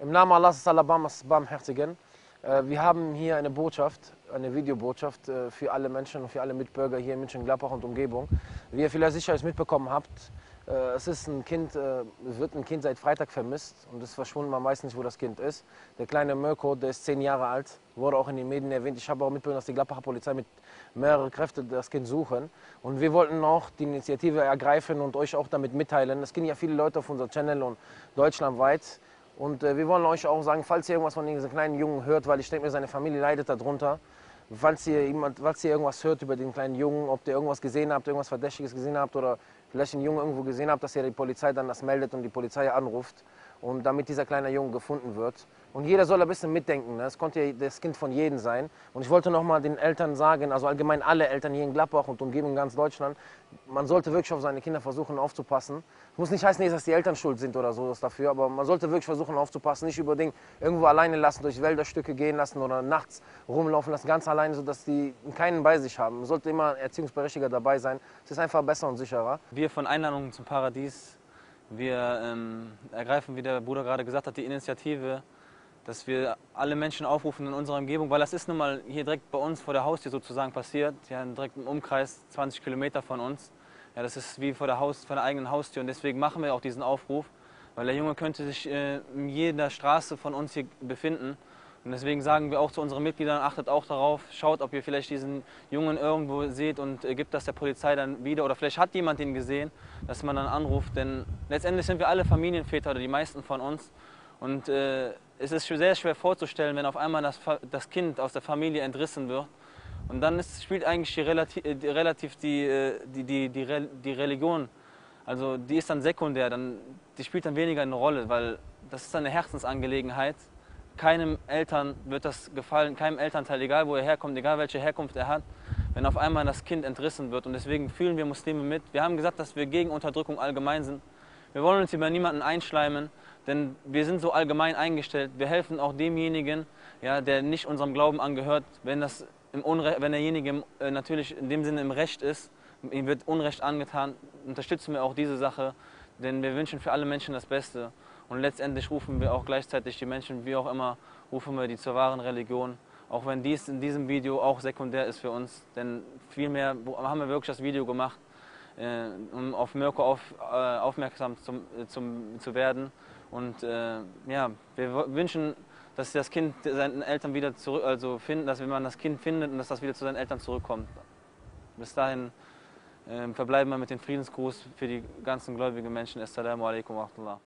Im Namen Allahs Alabamas Barmherzigen. Äh, Wir haben hier eine Botschaft, eine Videobotschaft äh, für alle Menschen und für alle Mitbürger hier in München-Gladbach und Umgebung. Wie ihr vielleicht sicher mitbekommen habt, äh, es ist ein Kind, es wird ein Kind seit Freitag vermisst und es verschwunden, man weiß nicht, wo das Kind ist. Der kleine Mirko, der ist zehn Jahre alt, wurde auch in den Medien erwähnt. Ich habe auch mitbekommen, dass die Gladbacher Polizei mit mehreren Kräften das Kind suchen. Und wir wollten auch die Initiative ergreifen und euch auch damit mitteilen. Es gehen ja viele Leute auf unser Channel und deutschlandweit. Und äh, wir wollen euch auch sagen, falls ihr irgendwas von diesem kleinen Jungen hört, weil ich denke mir, seine Familie leidet darunter, falls ihr, jemand, falls ihr irgendwas hört über den kleinen Jungen, ob ihr irgendwas gesehen habt, irgendwas Verdächtiges gesehen habt oder vielleicht einen Jungen irgendwo gesehen habt, dass ihr die Polizei dann das meldet und die Polizei anruft und damit dieser kleine Junge gefunden wird. Und jeder soll ein bisschen mitdenken. Ne? Es konnte ja das Kind von jedem sein. Und ich wollte nochmal den Eltern sagen, also allgemein alle Eltern hier in Gladbach und Umgebung ganz Deutschland, man sollte wirklich auf seine Kinder versuchen aufzupassen. Muss nicht heißen, dass die Eltern schuld sind oder so dafür, aber man sollte wirklich versuchen aufzupassen, nicht über Ding irgendwo alleine lassen, durch Wälderstücke gehen lassen oder nachts rumlaufen lassen, ganz alleine, sodass die keinen bei sich haben. Man sollte immer Erziehungsberechtiger dabei sein. Es ist einfach besser und sicherer. Wir von Einladungen zum Paradies, wir ähm, ergreifen, wie der Bruder gerade gesagt hat, die Initiative, dass wir alle Menschen aufrufen in unserer Umgebung, weil das ist nun mal hier direkt bei uns vor der Haustür sozusagen passiert, ja, direkt im Umkreis 20 Kilometer von uns. Ja, das ist wie vor der, Haus, vor der eigenen Haustür und deswegen machen wir auch diesen Aufruf, weil der Junge könnte sich äh, in jeder Straße von uns hier befinden. Und deswegen sagen wir auch zu unseren Mitgliedern, achtet auch darauf, schaut, ob ihr vielleicht diesen Jungen irgendwo seht und äh, gibt das der Polizei dann wieder. Oder vielleicht hat jemand ihn gesehen, dass man dann anruft. Denn letztendlich sind wir alle Familienväter oder die meisten von uns. Und äh, es ist sehr schwer vorzustellen, wenn auf einmal das, das Kind aus der Familie entrissen wird. Und dann ist, spielt eigentlich die relativ, die, relativ die, äh, die, die, die, die Religion, also die ist dann sekundär, dann, die spielt dann weniger eine Rolle, weil das ist eine Herzensangelegenheit. Keinem Eltern wird das gefallen, keinem Elternteil, egal wo er herkommt, egal welche Herkunft er hat, wenn auf einmal das Kind entrissen wird. Und deswegen fühlen wir Muslime mit. Wir haben gesagt, dass wir gegen Unterdrückung allgemein sind. Wir wollen uns über niemanden einschleimen, denn wir sind so allgemein eingestellt. Wir helfen auch demjenigen, ja, der nicht unserem Glauben angehört, wenn, das im wenn derjenige äh, natürlich in dem Sinne im Recht ist, ihm wird Unrecht angetan, unterstützen wir auch diese Sache, denn wir wünschen für alle Menschen das Beste. Und letztendlich rufen wir auch gleichzeitig die Menschen, wie auch immer, rufen wir die zur wahren Religion. Auch wenn dies in diesem Video auch sekundär ist für uns. Denn vielmehr haben wir wirklich das Video gemacht, äh, um auf Mirko auf, äh, aufmerksam zum, zum, zu werden. Und äh, ja, wir wünschen, dass das Kind seinen Eltern wieder zurück, also finden, dass man das Kind findet und dass das wieder zu seinen Eltern zurückkommt. Bis dahin äh, verbleiben wir mit dem Friedensgruß für die ganzen gläubigen Menschen. Assalamu alaikum wa rahmatullah.